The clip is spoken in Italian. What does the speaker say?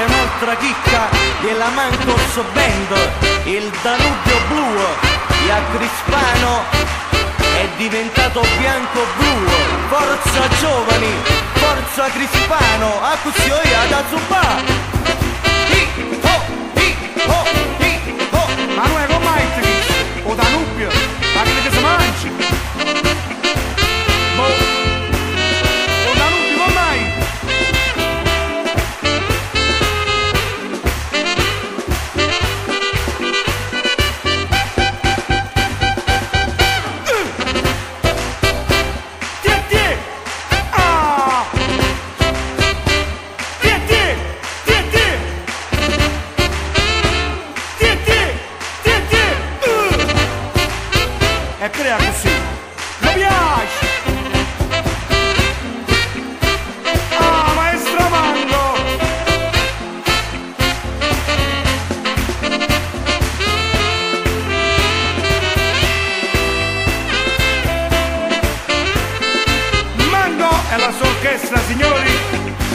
un'altra chicca della Mancos Band, il Danubio Blu, e a Crispano è diventato bianco-blu. Forza giovani, forza Crispano, a io da zubà. e crea così. Mi piace! Ah, la sua orchestra, signori!